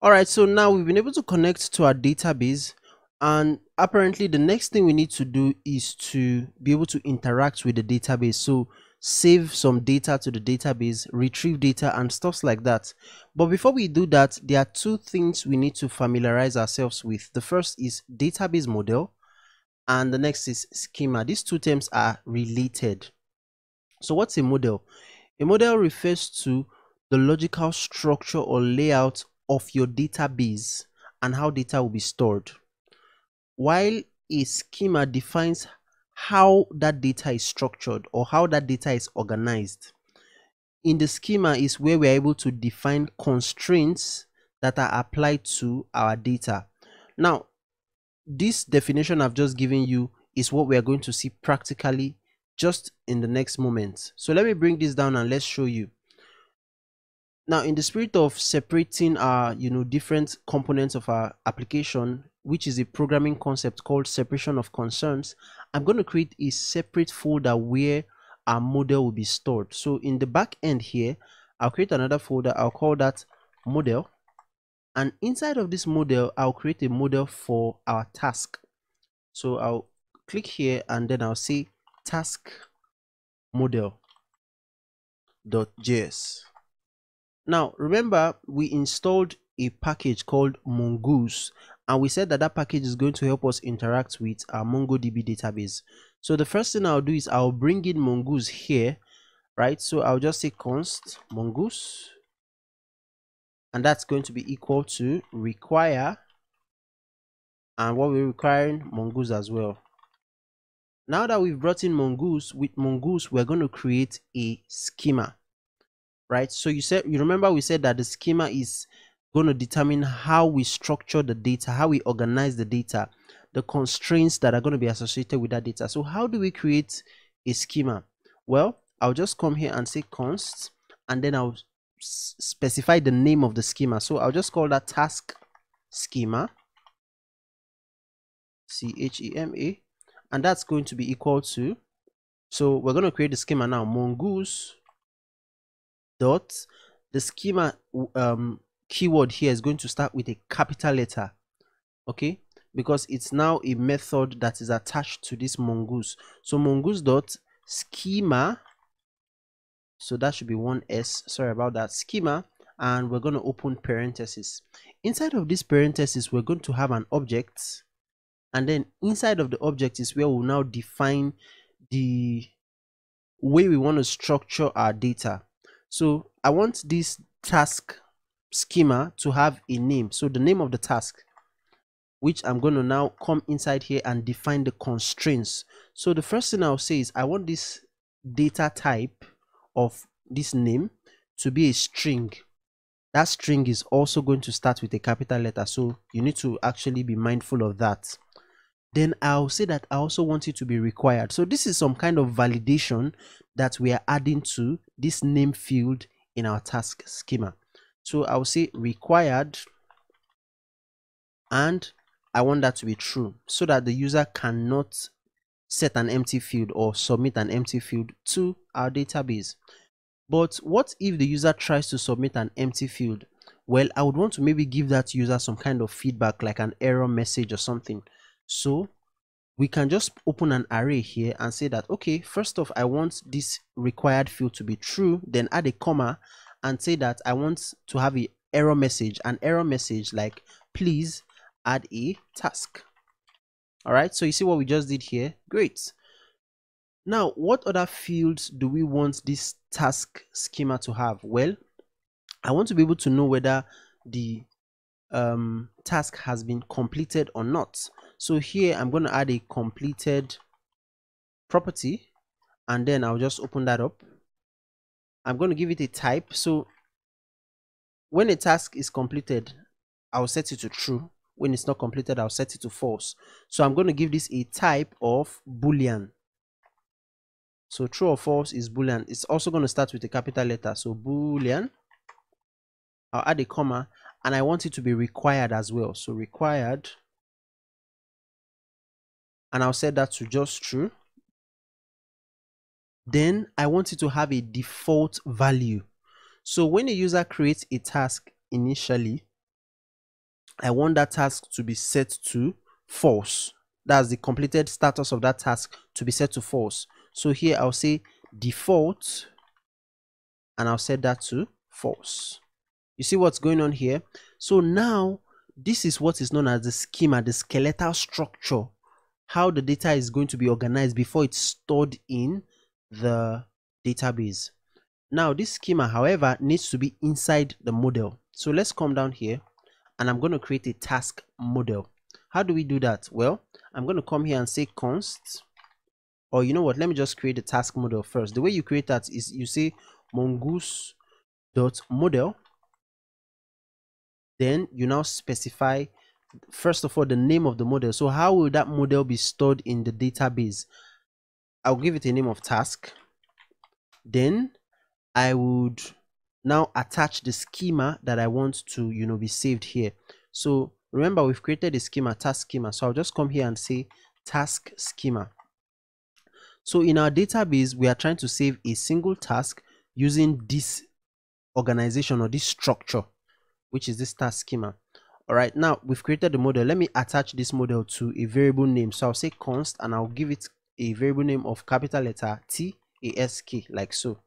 All right, so now we've been able to connect to our database and apparently the next thing we need to do is to be able to interact with the database. So save some data to the database, retrieve data and stuff like that. But before we do that, there are two things we need to familiarize ourselves with. The first is database model and the next is schema. These two terms are related. So what's a model? A model refers to the logical structure or layout of your database and how data will be stored. While a schema defines how that data is structured or how that data is organized. In the schema is where we're able to define constraints that are applied to our data. Now, this definition I've just given you is what we are going to see practically just in the next moment. So let me bring this down and let's show you now in the spirit of separating our you know different components of our application which is a programming concept called separation of concerns i'm going to create a separate folder where our model will be stored. So in the back end here i'll create another folder. I'll call that model. And inside of this model i'll create a model for our task. So i'll click here and then i'll say task model dot js now, remember we installed a package called Mongoose and we said that that package is going to help us interact with our MongoDB database. So the first thing I'll do is I'll bring in Mongoose here, right? So I'll just say const Mongoose and that's going to be equal to require and what we're requiring Mongoose as well. Now that we've brought in Mongoose, with Mongoose, we're going to create a schema right? So you said you remember we said that the schema is going to determine how we structure the data, how we organize the data, the constraints that are going to be associated with that data. So how do we create a schema? Well, I'll just come here and say const and then I'll specify the name of the schema. So I'll just call that task schema C H E M A and that's going to be equal to so we're going to create the schema now mongoose dot the schema um, keyword here is going to start with a capital letter okay? Because it's now a method that is attached to this mongoose. So mongoose dot schema so that should be one s sorry about that schema and we're going to open parenthesis inside of this parenthesis we're going to have an object and then inside of the object is where we'll now define the way we want to structure our data so I want this task schema to have a name. So the name of the task, which I'm going to now come inside here and define the constraints. So the first thing I'll say is I want this data type of this name to be a string. That string is also going to start with a capital letter. So you need to actually be mindful of that then I'll say that I also want it to be required. So this is some kind of validation that we are adding to this name field in our task schema. So I'll say required and I want that to be true so that the user cannot set an empty field or submit an empty field to our database. But what if the user tries to submit an empty field? Well, I would want to maybe give that user some kind of feedback like an error message or something. So we can just open an array here and say that, okay, first off, I want this required field to be true, then add a comma and say that I want to have a error message, an error message like, please add a task. All right, so you see what we just did here? Great. Now, what other fields do we want this task schema to have? Well, I want to be able to know whether the um, task has been completed or not. So here I'm going to add a completed property and then I'll just open that up. I'm going to give it a type. So when a task is completed, I'll set it to true. When it's not completed, I'll set it to false. So I'm going to give this a type of boolean. So true or false is boolean. It's also going to start with a capital letter. So boolean. I'll add a comma and I want it to be required as well. So required and I'll set that to just true. Then I want it to have a default value. So when a user creates a task initially, I want that task to be set to false. That's the completed status of that task to be set to false. So here I'll say default and I'll set that to false. You see what's going on here? So now this is what is known as the schema, the skeletal structure, how the data is going to be organized before it's stored in the database. Now this schema, however, needs to be inside the model. So let's come down here and I'm going to create a task model. How do we do that? Well, I'm going to come here and say const or you know what, let me just create a task model first. The way you create that is you say mongoose dot model then you now specify first of all the name of the model. So how will that model be stored in the database? I'll give it a name of task. Then i would now attach the schema that i want to you know be saved here. So remember we've created a schema task schema. So i'll just come here and say task schema. So in our database we are trying to save a single task using this organization or this structure which is this task schema all right now we've created the model. Let me attach this model to a variable name. So i'll say const and i'll give it a variable name of capital letter t a s k like so.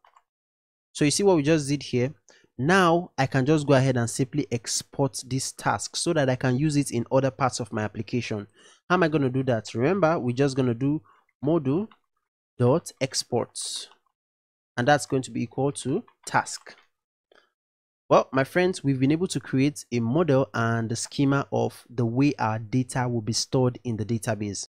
So you see what we just did here? Now i can just go ahead and simply export this task so that i can use it in other parts of my application. How am i going to do that? Remember we're just going to do module dot exports. And that's going to be equal to task well, my friends, we've been able to create a model and the schema of the way our data will be stored in the database.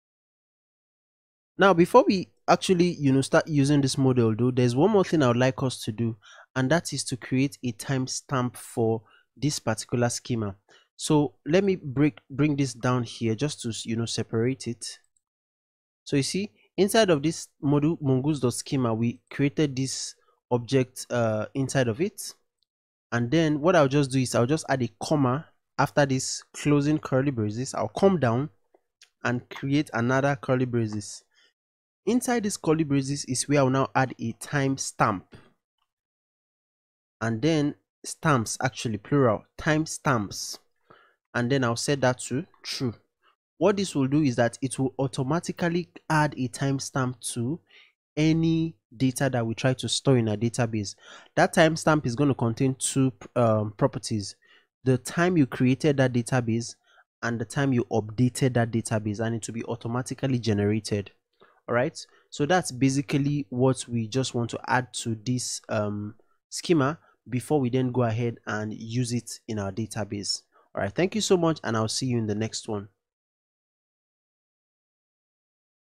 Now, before we actually, you know, start using this model though, there's one more thing I would like us to do, and that is to create a timestamp for this particular schema. So let me break bring this down here just to you know separate it. So you see, inside of this module mongoose.schema, we created this object uh, inside of it and then what I'll just do is I'll just add a comma after this closing curly braces. I'll come down and create another curly braces. Inside this curly braces is where I'll now add a time stamp. And then stamps actually plural time stamps. And then I'll set that to true. What this will do is that it will automatically add a timestamp to any data that we try to store in a database. That timestamp is going to contain two um, properties. The time you created that database and the time you updated that database and it will be automatically generated. All right. So that's basically what we just want to add to this um, schema before we then go ahead and use it in our database. All right. Thank you so much and I'll see you in the next one.